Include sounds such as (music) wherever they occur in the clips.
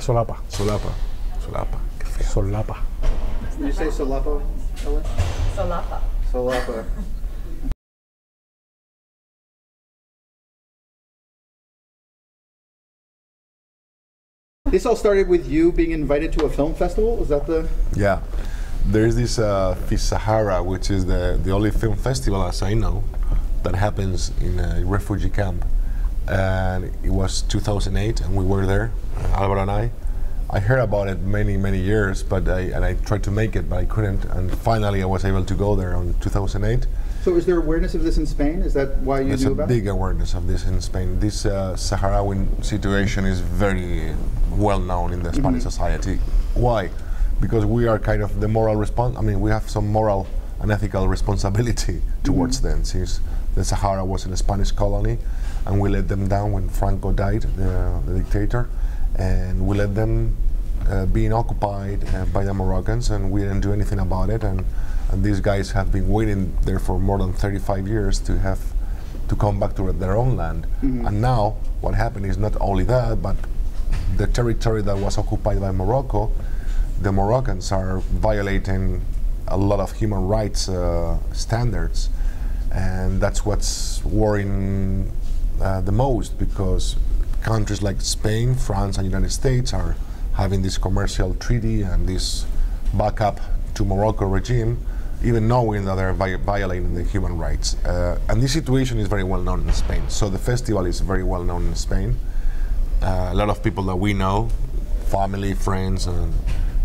Solapa. Solapa. Solapa. Qué feo. Solapa. Did you say Solapo, Ellen? Solapa. Solapa. This all started with you being invited to a film festival. Was that the? Yeah. There's this uh, FiSahara, which is the, the only film festival, as I know, that happens in a refugee camp. And it was 2008, and we were there, Alvaro and I. I heard about it many, many years, but I, and I tried to make it, but I couldn't. And finally, I was able to go there on 2008. So, is there awareness of this in Spain? Is that why you There's knew a big awareness of this in Spain. This uh, Sahrawi situation is very well known in the Spanish society. Why? Because we are kind of the moral response. I mean, we have some moral and ethical responsibility (laughs) towards them, since the Sahara was in a Spanish colony, and we let them down when Franco died, the, the dictator, and we let them uh, being occupied uh, by the Moroccans, and we didn't do anything about it. And, and these guys have been waiting there for more than 35 years to have to come back to their own land. And now, what happened is not only that, but the territory that was occupied by Morocco, the Moroccans are violating a lot of human rights uh, standards, and that's what's worrying uh, the most because countries like Spain, France, and United States are having this commercial treaty and this backup to Morocco regime, even knowing that they're vi- violating the human rights. Uh, and this situation is very well known in Spain. So the festival is very well known in Spain. Uh, a lot of people that we know, family, friends, and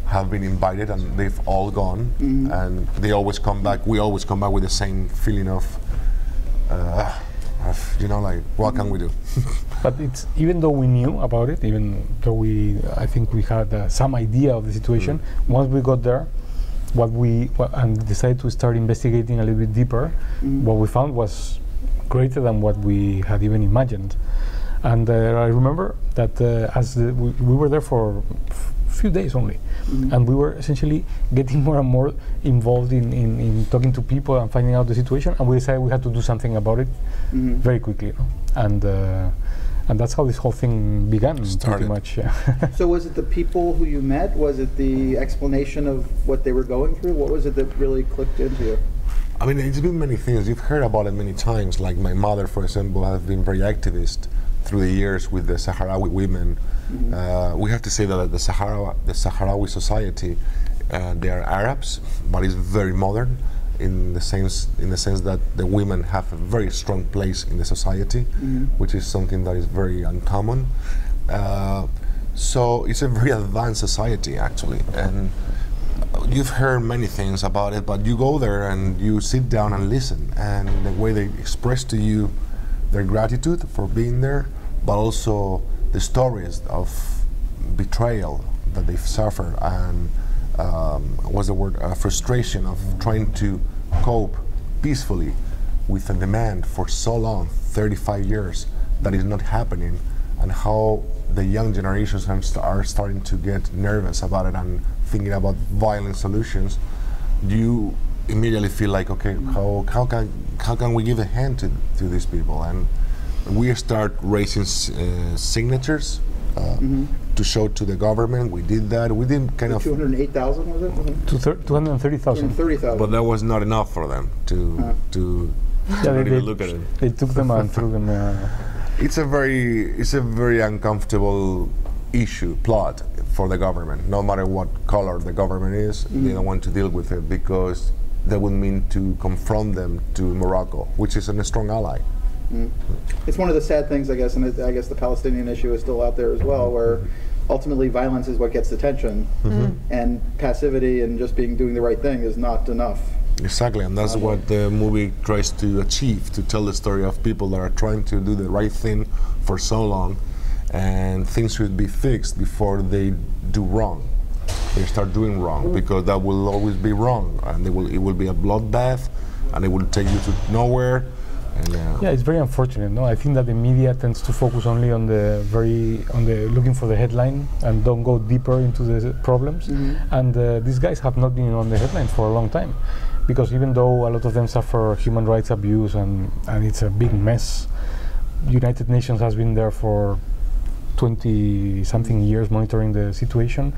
have been invited, and they've all gone. And they always come back. We always come back with the same feeling of, uh, you know, like what can we do? (laughs) But it's even though we knew about it, even though we, I think we had uh, some idea of the situation. Once we got there, what we wha- and decided to start investigating a little bit deeper, what we found was greater than what we had even imagined. And uh, I remember that uh, as the, we, we were there for a few days only, and we were essentially getting more and more involved in, in, in talking to people and finding out the situation. And we decided we had to do something about it Mhm. very quickly, no? and uh, and that's how this whole thing began, pretty much. Yeah. (laughs) So, was it the people who you met? Was it the explanation of what they were going through? What was it that really clicked into you? I mean, it's been many things. You've heard about it many times. Like my mother, for example, has been very activist through the years with the Sahrawi women. Uh, we have to say that the Sahara, the Sahrawi society, uh, they are Arabs, but it's very modern in the sense in the sense that the women have a very strong place in the society, which is something that is very uncommon. Uh, so it's a very advanced society actually, and you've heard many things about it, but you go there and you sit down and listen, and the way they express to you their gratitude for being there, but also the stories of betrayal that they've suffered and um, what's the word uh, frustration of trying to cope peacefully with a demand for so long 35 years that is not happening and how the young generations are starting to get nervous about it and thinking about violent solutions. Do you immediately feel like okay how, how can how can we give a hand to, to these people? And we start raising uh, signatures uh, to show to the government we did that we didn't kind of 208,000 was it? Mhm. 230,000. 230,000. but that was not enough for them to Uh. to Yeah, not they, even they, look at it they took them and threw them. Uh, it's a very it's a very uncomfortable issue plot for the government no matter what color the government is they don't want to deal with it because that would mean to confront them to morocco which is a strong ally Mm. It's one of the sad things, I guess, and it, I guess the Palestinian issue is still out there as well, where ultimately violence is what gets attention, mm-hmm. and passivity and just being doing the right thing is not enough. exactly and that's what the movie tries to achieve to tell the story of people that are trying to do the right thing for so long and things should be fixed before they do wrong. They start doing wrong because that will always be wrong and they will it will be a bloodbath and it will take you to nowhere and uh, yeah, it's very unfortunate. No, I think that the media tends to focus only on the very on the looking for the headline and don't go deeper into the problems. And uh, these guys have not been on the headline for a long time, because even though a lot of them suffer human rights abuse and and it's a big mess, United Nations has been there for 20 something years monitoring the situation,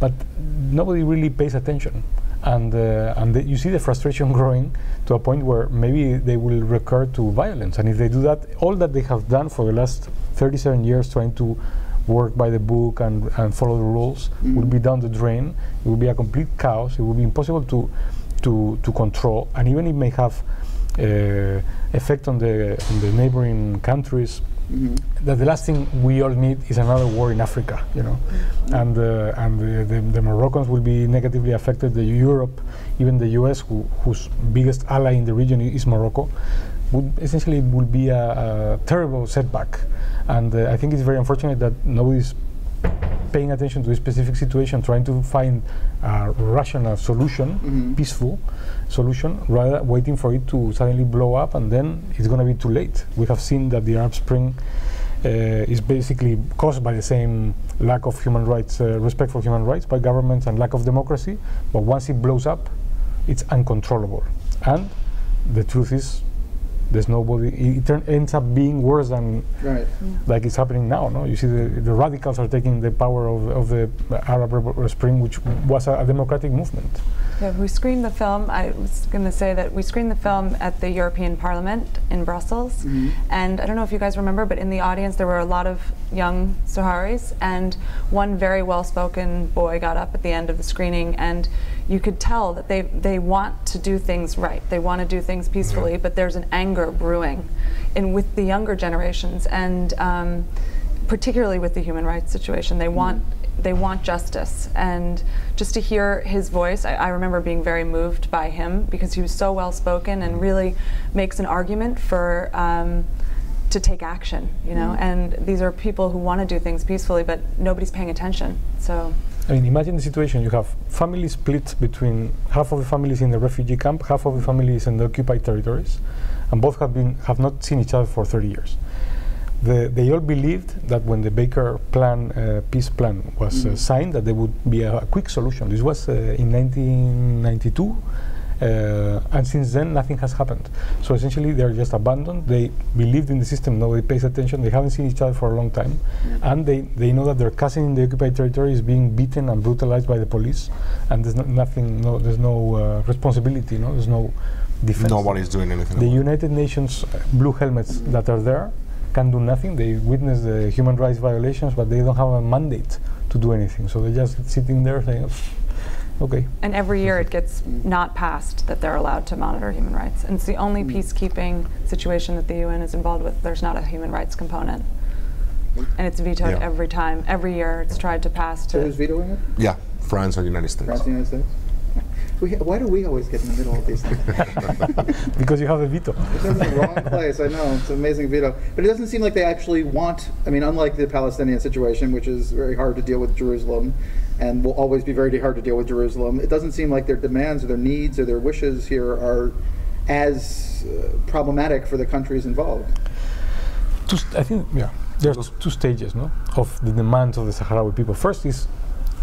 but nobody really pays attention. And, uh, and the, you see the frustration (laughs) growing to a point where maybe they will recur to violence. And if they do that, all that they have done for the last 37 years trying to work by the book and, and follow the rules will be down the drain. It will be a complete chaos. It will be impossible to, to, to control. And even it may have uh, effect on the, on the neighboring countries that the last thing we all need is another war in Africa, you know, and uh, and the, the, the Moroccans will be negatively affected. The Europe, even the U.S., who, whose biggest ally in the region is Morocco, would essentially will be a, a terrible setback. And uh, I think it's very unfortunate that nobody's paying attention to a specific situation, trying to find a rational solution, peaceful solution, rather waiting for it to suddenly blow up, and then it's going to be too late. We have seen that the Arab Spring uh, is basically caused by the same lack of human rights, uh, respect for human rights by governments, and lack of democracy. But once it blows up, it's uncontrollable. And the truth is, there's nobody. It, it turn, ends up being worse than Right. like it's happening now. No, you see the, the radicals are taking the power of, of the Arab uh, Spring, which was a, a democratic movement. Yeah, we screened the film. I was going to say that we screened the film at the European Parliament in Brussels. Mm-hmm. And I don't know if you guys remember, but in the audience there were a lot of young Saharis, and one very well spoken boy got up at the end of the screening, and you could tell that they, they want to do things right. They want to do things peacefully, but there's an anger brewing in with the younger generations. And um, particularly with the human rights situation. They want they want justice, and just to hear his voice, I, I remember being very moved by him because he was so well spoken and really makes an argument for. Um, to take action, you know, and these are people who want to do things peacefully, but nobody's paying attention. So, I mean, imagine the situation: you have families split between half of the families in the refugee camp, half of the families in the occupied territories, and both have been have not seen each other for 30 years. The, they all believed that when the Baker Plan, uh, peace plan, was uh, signed, that there would be a, quick solution. This was uh, in 1992. Uh, and since then, nothing has happened. So essentially, they are just abandoned. They believed in the system, nobody pays attention. They haven't seen each other for a long time, and they, they know that their cousin in the occupied territory is being beaten and brutalized by the police, and there's no, nothing, no, there's no uh, responsibility, no, there's no defense. Nobody's doing anything. The about it. United Nations uh, blue helmets that are there can do nothing. They witness the human rights violations, but they don't have a mandate to do anything. So they're just sitting there saying, okay. and every year it gets not passed that they're allowed to monitor human rights. And it's the only mm. peacekeeping situation that the UN is involved with. There's not a human rights component. And it's vetoed Yeah. every time. Every year it's tried to pass So to. who's vetoing it? Yeah, France or United States. France and the United States? We, why do we always get in the middle of these things? (laughs) because you have a veto. It's in the wrong place. I know it's an amazing veto, but it doesn't seem like they actually want. I mean, unlike the Palestinian situation, which is very hard to deal with Jerusalem, and will always be very hard to deal with Jerusalem, it doesn't seem like their demands or their needs or their wishes here are as uh, problematic for the countries involved. Two I think, yeah, there's two stages no, of the demands of the Sahrawi people. First is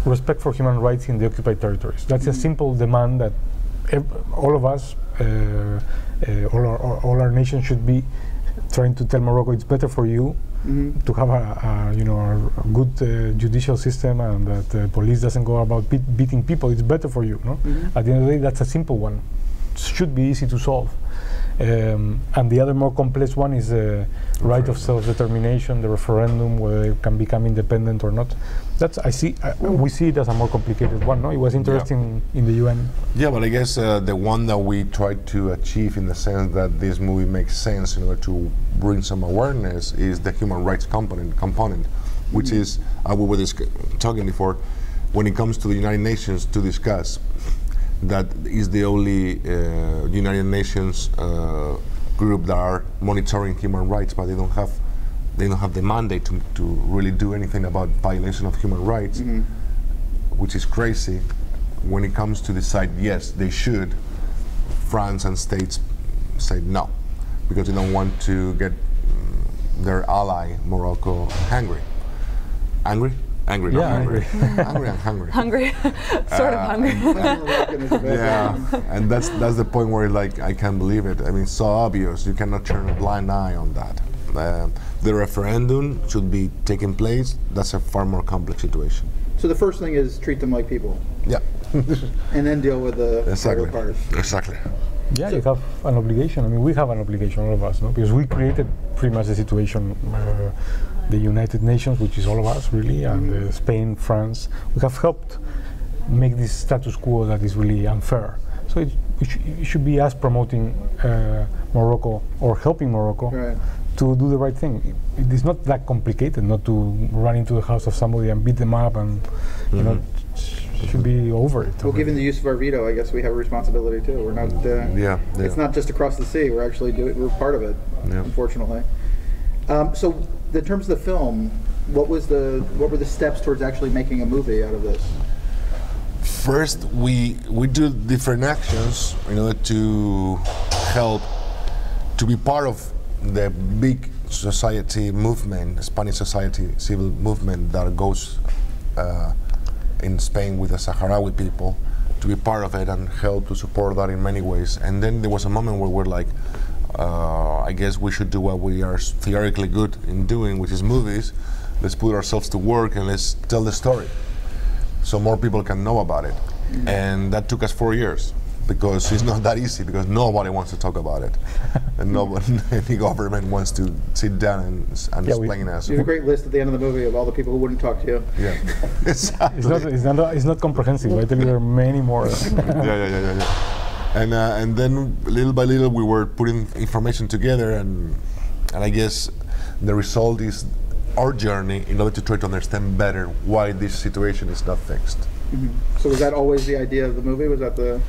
respect for human rights in the occupied territories. That's a simple demand that ev- all of us, uh, uh, all, our, all- all our nations should be trying to tell Morocco it's better for you Mm-hmm. to have a, a you know a, good uh, judicial system and that the police doesn't go about beat, beating people. It's better for you. No, mm-hmm. at the end of the day, that's a simple one. Should be easy to solve. Um, and the other more complex one is the right of self-determination, the referendum, whether it can become independent or not. That's I see. I, we see it as a more complicated one. No, it was interesting in the UN. Yeah, but I guess uh, the one that we tried to achieve in the sense that this movie makes sense in order to bring some awareness is the human rights component, component which is, uh, we were talking before, when it comes to the United Nations to discuss, that is the only uh, United Nations uh, group that are monitoring human rights, but they don't have they don't have the mandate to, to really do anything about violation of human rights, which is crazy. When it comes to decide, yes, they should, France and states say no, because they don't want to get mm, their ally Morocco angry. Angry? Angry, not Yeah, hungry. angry (laughs) and hungry. Hungry, (laughs) sort of hungry. (laughs) Moroccan is a bad Yeah, and that's that's the point where like I can't believe it. I mean, it's so obvious. You cannot turn a blind eye on that. uh, the referendum should be taking place, that's a far more complex situation. So the first thing is treat them like people, Yeah, and then deal with the exactly. other parts. Exactly. Yeah, you have an obligation. I mean, we have an obligation, all of us, no? Because we created pretty much the situation, uh, the United Nations, which is all of us really, and uh, Spain, France. We have helped make this status quo that is really unfair. So it, it, sh- it should be us promoting uh, Morocco or helping Morocco Right. to do the right thing. It, it is not that complicated, not to run into the house of somebody and beat them up, and you know, should be over it. Well, given the use of our veto, I guess we have a responsibility too. We're not. Uh, Yeah, It's not just across the sea. We're actually doing. We're part of it. Yeah. Unfortunately. Um, so, in terms of the film, what was the what were the steps towards actually making a movie out of this? First, we we do different actions in order to help to be part of the big society movement, Spanish society civil movement that goes uh, in Spain with the Sahrawi people, to be part of it and help to support that in many ways. And then there was a moment where we're like, uh, I guess we should do what we are theoretically good in doing, which is movies. Let's put ourselves to work and let's tell the story so more people can know about it. And that took us four years because it's not that easy because nobody wants to talk about it. (laughs) and nobody, any government wants to sit down and, and Yeah, we- explain us. You have a great list at the end of the movie of all the people who wouldn't talk to you. Yeah, (laughs) (laughs) exactly. It's not, it's not, it's not comprehensive. I tell you, there are many more. yeah, yeah, yeah, yeah, yeah. And uh, and then little by little we were putting information together, and and I guess the result is our journey in order to try to understand better why this situation is not fixed. So was that always the idea of the movie? Was that the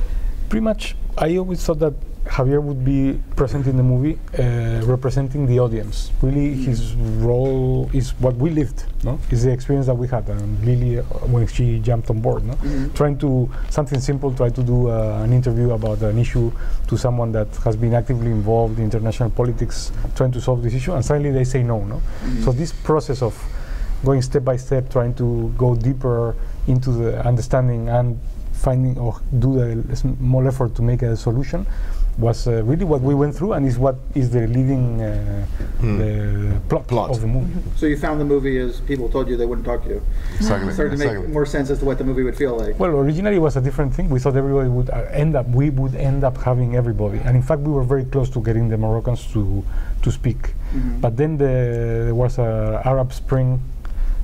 Pretty much, I always thought that Javier would be present in the movie, uh, representing the audience. Really, his role is what we lived, no? Is the experience that we had, and Lilly uh, when she jumped on board, no? Trying to something simple, try to do uh, an interview about an issue to someone that has been actively involved in international politics, trying to solve this issue, and suddenly they say no, no? So this process of going step by step, trying to go deeper into the understanding and finding or do the small effort to make a solution was uh, really what we went through and is what is the leading uh, the plot, Plot. of the movie. so you found the movie as people told you they wouldn't talk to you? Exactly. Started to make more sense as to what the movie would feel like. Well, originally it was a different thing. We thought everybody would uh, end up, we would end up having everybody, and in fact we were very close to getting the Moroccans to to speak. But then the, there was a Arab Spring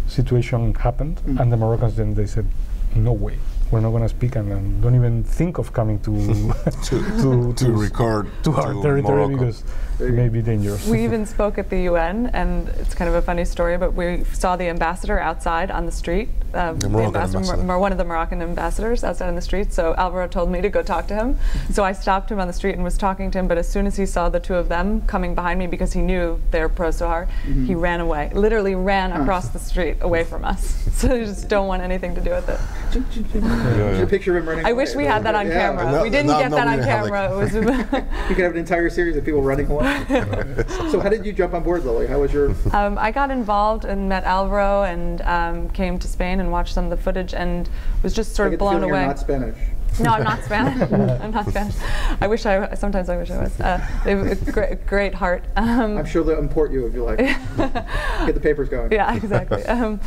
situation happened, and the Moroccans then they said, no way. We're not going to speak and, and don't even think of coming to (laughs) (laughs) to, to record to our territory Morocco. because it may be dangerous. We even spoke at the UN, and it's kind of a funny story, but we saw the ambassador outside on the street. Um, The Moroccan ambassador. Mor- one of the Moroccan ambassadors outside on the street. So Alvaro told me to go talk to him. so I stopped him on the street and was talking to him. But as soon as he saw the two of them coming behind me, because he knew they're pro-Sahar, he ran away. Literally ran across the street away from us. (laughs) so they just don't want anything to do with it. There's a picture of him running I away. wish we had that on Yeah. camera. No, we didn't no, get no, that on camera. that. It was. (laughs) You could have an entire series of people running away. So how did you jump on board, Lilly? How was your? Um, I got involved and met Alvaro and um, came to Spain and watched some of the footage and was just sort get of blown away. You're not Spanish. no, I'm not Spanish. (laughs) I'm not Spanish. I wish I. Sometimes I wish I was. Uh, they have a great, great heart. Um, I'm sure they'll import you if you like. (laughs) Get the papers going. yeah, exactly. (laughs) Um,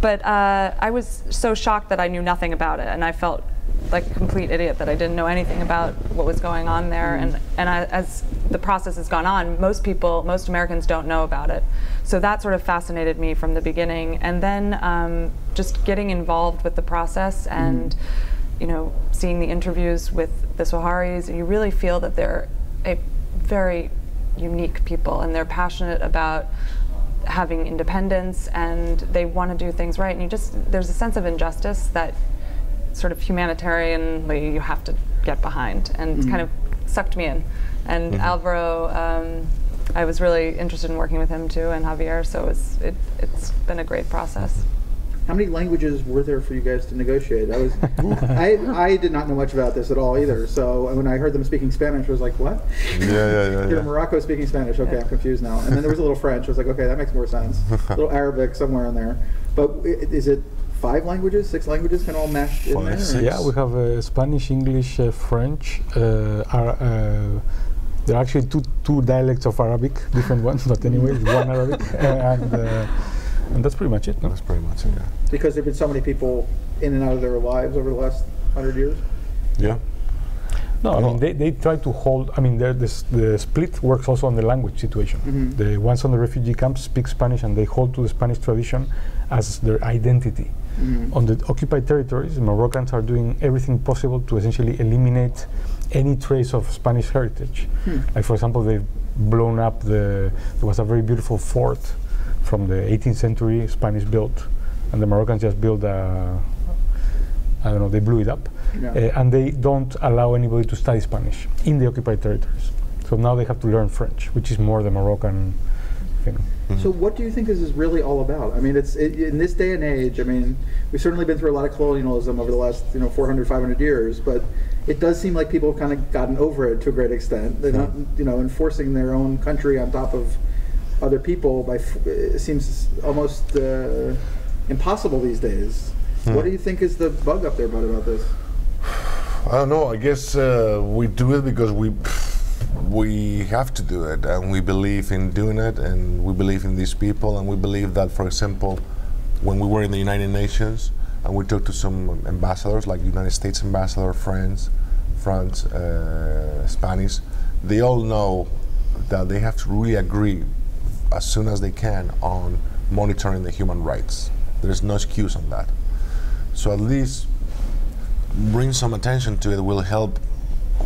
but uh, I was so shocked that I knew nothing about it, and I felt like a complete idiot that I didn't know anything about what was going on there. And and I, as the process has gone on, most people, most Americans don't know about it. So that sort of fascinated me from the beginning, and then um, just getting involved with the process and. You know, seeing the interviews with the Swaharis, you really feel that they're a very unique people and they're passionate about having independence and they want to do things right and you just there's a sense of injustice that sort of humanitarianly you have to get behind and it's kind of sucked me in and alvaro um, i was really interested in working with him too and javier so it's it, it's been a great process How many languages were there for you guys to negotiate? I was, (laughs) I, I did not know much about this at all either. So when I heard them speaking Spanish, I was like, what? Yeah, yeah, yeah. (laughs) You're yeah. Morocco speaking Spanish. Okay, I'm confused now. And then there was a little French. I was like, okay, that makes more sense. A (laughs) little Arabic somewhere in there. But is it five languages, six languages, kind of all mashed in there? six. Yeah, we have uh, Spanish, English, uh, French, uh, Ar- uh, There are actually two two dialects of Arabic, different ones, but anyway, (laughs) one Arabic, and uh, and that's pretty much it. No? That's pretty much it. Yeah. Because there've been so many people in and out of their lives over the last hundred years. Yeah. No, I mean they, they try to hold. I mean, there- this, the split works also on the language situation. Mhm. The ones on the refugee camps speak Spanish and they hold to the Spanish tradition as their identity. Mhm. On the occupied territories, Moroccans are doing everything possible to essentially eliminate any trace of Spanish heritage. Hmm. Like, for example, they've blown up the. There was a very beautiful fort from the 18th century, Spanish built, and the Moroccans just built a. I don't know. They blew it up, Yeah. uh, and they don't allow anybody to study Spanish in the occupied territories. So now they have to learn French, which is more the Moroccan thing. So what do you think this is really all about? I mean, it's it, in this day and age. I mean, we've certainly been through a lot of colonialism over the last you know 400, 500 years, but it does seem like people have kind of gotten over it to a great extent. They're not you know enforcing their own country on top of other people by f- it seems almost uh, impossible these days. What do you think is the bug up there butt about this? I don't know. I guess uh, we do it because we we have to do it, and we believe in doing it, and we believe in these people, and we believe that, for example, when we were in the United Nations and we talked to some ambassadors, like United States ambassador, France, France, uh, Spanish, they all know that they have to really agree as soon as they can on monitoring the human rights. There's no excuse on that. So at least bring some attention to it will help.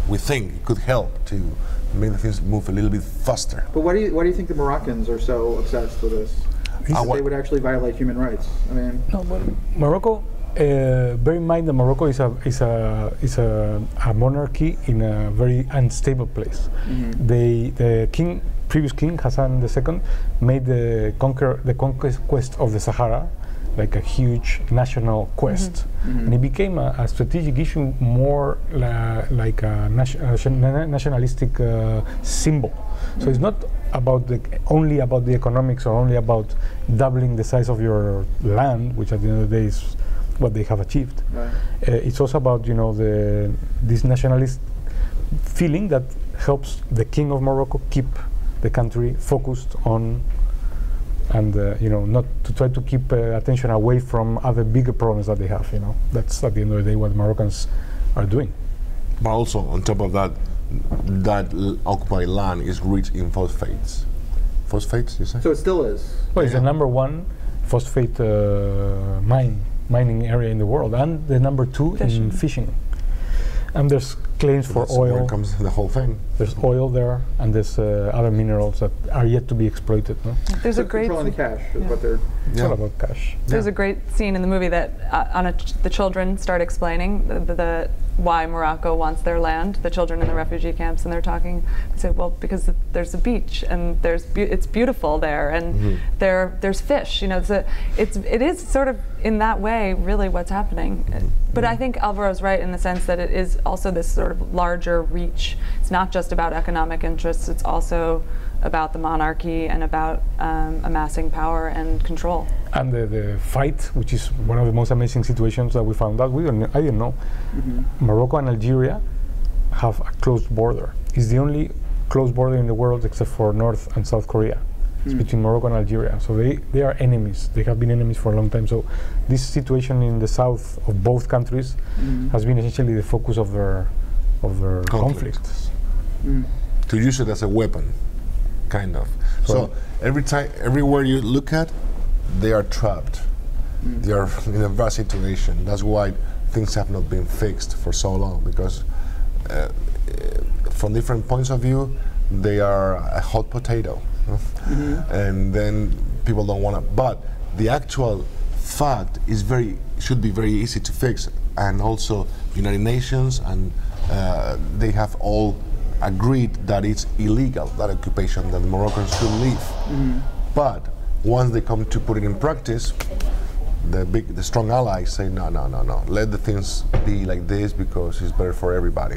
We think it could help to make the things move a little bit faster. But why do you why do you think the Moroccans are so obsessed with this? I That they would actually violate human rights. I mean, No, but Morocco. Uh, bear in mind that Morocco is a is a is a, a monarchy in a very unstable place. Mhm. They the king, previous king Hassan II, made the conquer the conquest of the Sahara like a huge national quest, Mhm. and it became a, a strategic issue more la, like a nation, sh- na- nationalistic uh, symbol. So it's not about the only about the economics or only about doubling the size of your land, which at the end of the day is what they have achieved. right. Uh, it's also about you know the this nationalist feeling that helps the king of Morocco keep the country focused on and uh, you know not to try to keep uh, attention away from other bigger problems that they have. You know that's at the end of the day what Moroccans are doing. But also, on top of that, that l- occupied land is rich in phosphates. Phosphates, you say? So it still is. Well, it's the number one phosphate uh, mine mining area in the world, and the number two in Fishing. fishing. And there's claims for That's where oil. comes the whole thing. There's oil there, and there's uh, other minerals that are yet to be exploited. No? There's So a great controlling the cash is Yeah. what they're. It's Yeah. all about cash. There's Yeah. a great scene in the movie that uh, on a ch- the children start explaining the, the, the why Morocco wants their land. The children in the refugee camps, and they're talking. They say, "Well, because there's a beach, and there's beau- it's beautiful there, and Mhm. there there's fish. You know, it's a, it's it is sort of in that way really what's happening. Uh, But I think Alvaro's right in the sense that it is also this sort of larger reach. It's not just about economic interests. It's also about the monarchy and about um, amassing power and control. And the, the fight, which is one of the most amazing situations that we found out, we don't, I didn't know. Morocco and Algeria have a closed border. It's the only closed border in the world except for North and South Korea. It's Mm. between Morocco and Algeria. So they, they are enemies. They have been enemies for a long time. So this situation in the south of both countries Mm. has been essentially the focus of their of their Conflict. conflicts. Mm. to use it as a weapon, kind of. So, So- every time, everywhere you look at, they are trapped. Mm. They are in a bad situation. That's why things have not been fixed for so long because, uh, from different points of view, they are a hot potato. (laughs) Mm-hmm. and then people don't want to. But the actual fact is very should be very easy to fix, and also United Nations and uh, they have all agreed that it's illegal that occupation that the Moroccans should leave. But once they come to put it in practice, the big, the strong allies say no, no, no, no. Let the things be like this because it's better for everybody.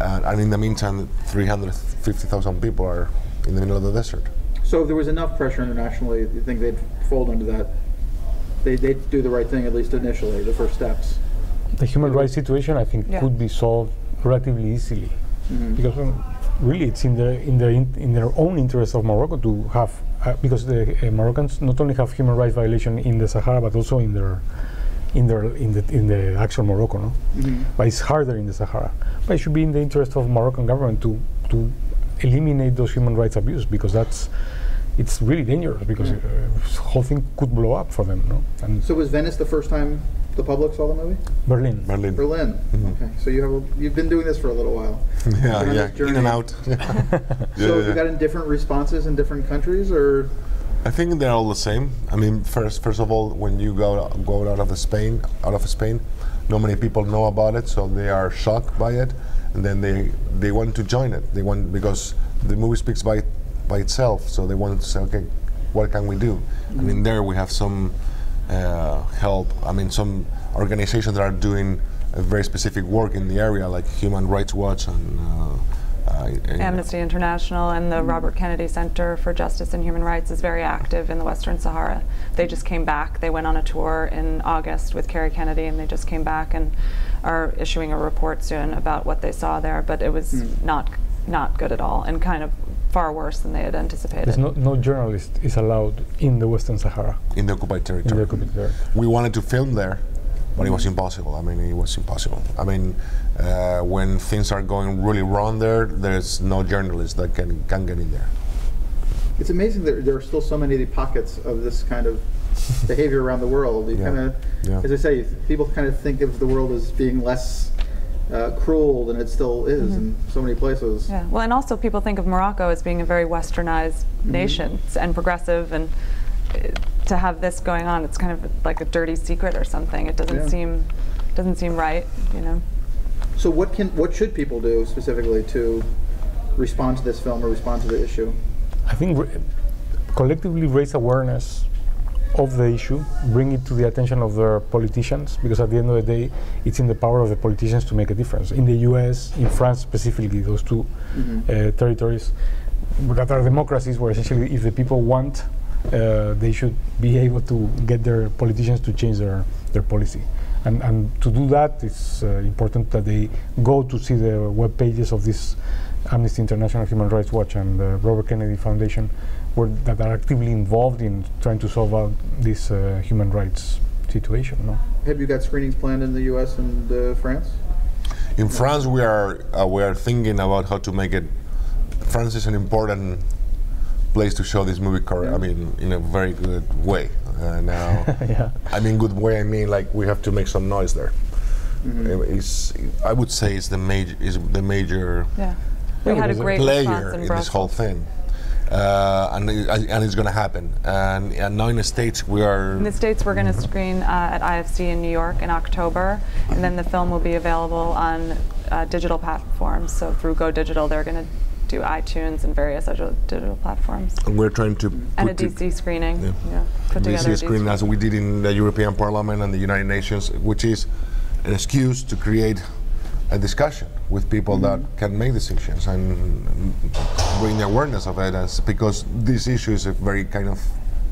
And, and in the meantime, 350,000 people are in the middle of the desert. So if there was enough pressure internationally, you think they'd fold under that? They, they'd do the right thing, at least initially, the first steps. The human rights situation, I think, Yeah. could be solved relatively easily Mhm. because um, really it's in the in the in, in their own interest of Morocco to have uh, because the uh, Moroccans not only have human rights violation in the Sahara but also in their in their in the in the actual Morocco, no. But it's harder in the Sahara. But it should be in the interest of Moroccan government to to eliminate those human rights abuse because that's it's really dangerous because uh, the whole thing could blow up for them, no. And So was Venice the first time the public saw the movie? Berlin. Berlin. Berlin. Mm-hmm. Okay, so you have a, you've been doing this for a little while. (laughs) Yeah, Been on yeah, in and out. Yeah, (laughs) so yeah, you yeah. got different responses in different countries, or I think they're all the same. I mean, first, first of all, when you go go out of the Spain, out of Spain, not many people know about it, so they are shocked by it, and then they they want to join it. They want because the movie speaks by by itself, so they want to say, okay, what can we do? I mean, mm-hmm. there we have some help. I mean, some organizations that are doing a very specific work in the area, like Human Rights Watch and. Uh, uh, and- Amnesty International and the Robert Kennedy Center for Justice and Human Rights is very active in the Western Sahara. They just came back. They went on a tour in August with Kerry Kennedy, and they just came back and are issuing a report soon about what they saw there. But it was not not good at all, and kind of far worse than they had anticipated. There's no, no journalist is allowed in the Western Sahara, in the occupied in territory. the occupied territory. we wanted to film there, but it was impossible. I mean, it was impossible. I mean, uh, when things are going really wrong there, there's no journalist that can, can get in there. it's amazing that there are still so many pockets of this kind of (laughs) behavior around the world. You Yeah. kind of, Yeah. as I say, people kind of think of the world as being less uh, cruel than it still is in so many places. Yeah. Well, and also people think of Morocco as being a very westernized nation and progressive, and uh, to have this going on, it's kind of like a dirty secret or something. It doesn't Yeah. seem doesn't seem right, you know. So what can what should people do specifically to respond to this film or respond to the issue? I think ra- collectively raise awareness of the issue, bring it to the attention of their politicians, because at the end of the day, it's in the power of the politicians to make a difference. In the U.S., in France specifically, those 2 uh, territories that are democracies, where essentially, if the people want, uh, they should be able to get their politicians to change their, their policy. And, and to do that, it's uh, important that they go to see the web pages of this Amnesty International, Human Rights Watch, and the Robert Kennedy Foundation, where, that are actively involved in trying to solve out this uh, human rights situation. No? Have you got screenings planned in the U.S. and uh, France? In France, we are uh, we are thinking about how to make it. France is an important place to show this movie. Cor- I mean, in a very good way. Uh, now, (laughs) yeah. I mean, good way. I mean, like we have to make some noise there. Uh, It's, I would say, it's the major is the major Yeah. We had a great player in, in, this whole thing. Uh, and, and it's going to happen. And, and now in the States, we are. In the States, we're going to screen uh, at IFC in New York in October, and then the film will be available on uh, digital platforms. So through Go Digital, they're going to do iTunes and various other digital platforms. and we're trying to. And a DC screening. Yeah. Yeah. Put together DC screening as we did in the European Parliament and the United Nations, which is an excuse to create a discussion with people that mm-hmm. can make decisions and bring the awareness of it as because this issue is a very kind of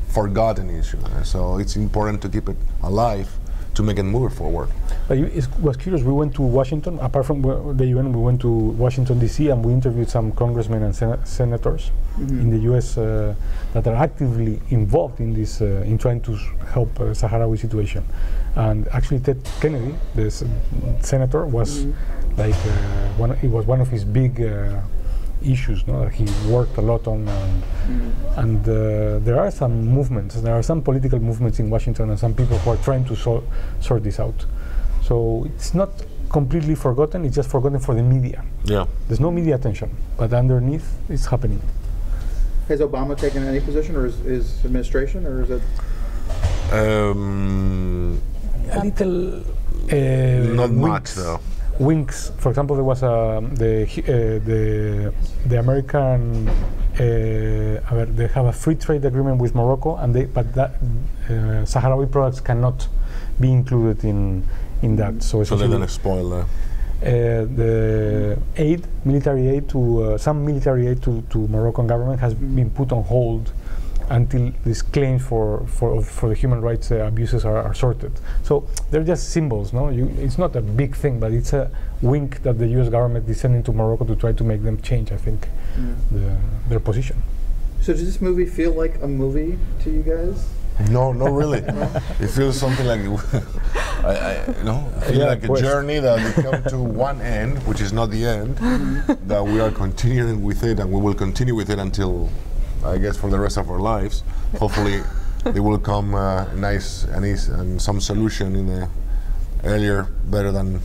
forgotten issue. So it's important to keep it alive to make it move forward. But you- it was curious. We went to Washington. Apart from the UN, we went to Washington D.C. and we interviewed some congressmen and sen- senators in the U.S. Uh, that are actively involved in this, uh, in trying to help uh, Sahrawi situation. And actually, Ted Kennedy, the s- senator, was like uh, one. It was one of his big. Uh, issues no, that he worked a lot on and, and uh, there are some movements there are some political movements in Washington and some people who are trying to so- sort this out so it's not completely forgotten it's just forgotten for the media Yeah. there's no media attention but underneath it's happening Has Obama taken any position, or is his administration, or is it? Um, a little uh, not much though. Winks. For example, there was um, the uh, the the American. Uh, a ver, they have a free trade agreement with Morocco, and they but that uh, Sahrawi products cannot be included in in that. So, So they're going to spoil the. uh, the aid, military aid to uh, some military aid to, to Moroccan government has been put on hold until these claims for for, for the human rights uh, abuses are, are sorted. So they're just symbols, no? You, it's not a big thing, but it's a wink that the U.S. government is sending to Morocco to try to make them change. I think the, their position. So does this movie feel like a movie to you guys? No, not really. (laughs) it feels something like, (laughs) I, I, you know, I feel Yeah, like a journey that we come to (laughs) one end, which is not the end, that we are continuing with it, and we will continue with it until, I guess, for the rest of our lives. Hopefully, there will come uh, nice and easy and some solution in the earlier better than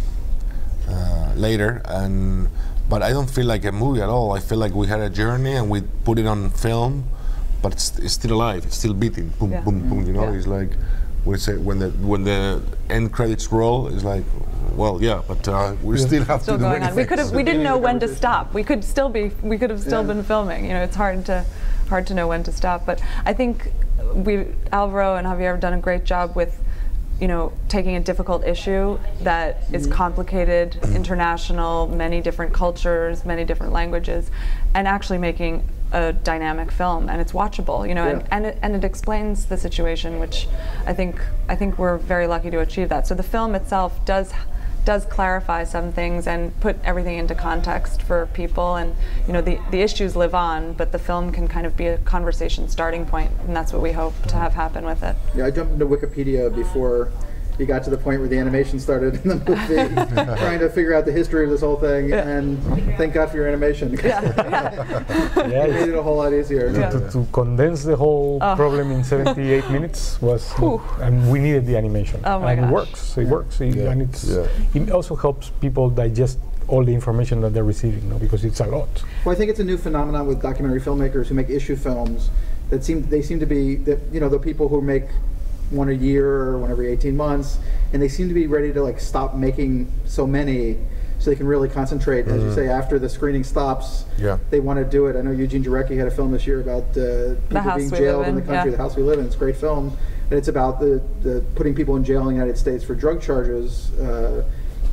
uh, later and but I don't feel like a movie at all. I feel like we had a journey and we put it on film, but it's, it's still alive. It's still beating. Boom, Yeah. boom, boom. You know, Yeah. it's like we say when the when the end credits roll, it's like, well, yeah, but uh, we still have Still to do going many on. We could have. We didn't know when to stop. We could still be. We could have still Yeah. been filming. You know, it's hard to hard to know when to stop. But I think we Alvaro and Javier have done a great job with. You know, taking a difficult issue that is mm-hmm. complicated, mm-hmm. international, many different cultures, many different languages, and actually making a dynamic film, and it's watchable. You know, and, Yeah. and it and it explains the situation, which I think I think we're very lucky to achieve that. So the film itself does does clarify some things and put everything into context for people and you know the, the issues live on but the film can kind of be a conversation starting point and that's what we hope to have happen with it. Yeah, I jumped into Wikipedia before you got to the point where the animation started in the movie, (laughs) trying to figure out the history of this whole thing. And thank God for your animation. yeah, (laughs) Yeah, it made it a whole lot easier. Yeah. to, to condense the whole Oh. problem in 78 (laughs) minutes was, and we needed the animation. Oh my and gosh. it works. It works, It- Yeah. and it's Yeah. it also helps people digest all the information that they're receiving, no? because it's a lot. Well, I think it's a new phenomenon with documentary filmmakers who make issue films that seem they seem to be that you know the people who make one a year or one every 18 months, and they seem to be ready to like stop making so many so they can really concentrate. As you say, after the screening stops, Yeah. they want to do it. I know Eugene Jarecki had a film this year about uh, people House being jailed Live in the country, yeah. the house we live in. It's a great film, and it's about the, the putting people in jail in the United States for drug charges. Uh,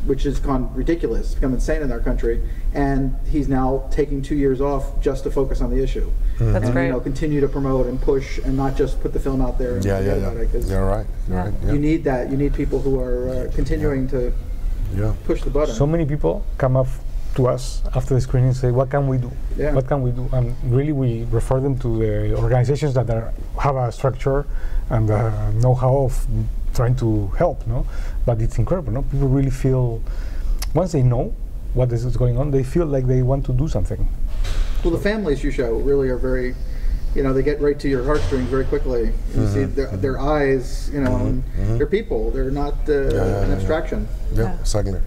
which has gone ridiculous, become insane in our country, and he's now taking two years off just to focus on the issue. That's and, great. You know, continue to promote and push, and not just put the film out there. And Yeah, yeah, yeah. about it, 'cause You're right. You're Yeah. right. Yeah. You need that. You need people who are uh, continuing to yeah. push the button. So many people come up to us after the screening and say, "What can we do? Yeah. What can we do?" And really, we refer them to the organizations that are, have a structure and uh, know-how of trying to help. No, but it's incredible. No, people really feel once they know what is is going on, they feel like they want to do something. Well, the families you show really are very, you know, they get right to your heartstrings very quickly. You mm-hmm. see their, mm-hmm. their eyes, you know, mm-hmm. and they're people. They're not uh, yeah, an yeah. abstraction. Yeah, Yeah. exactly.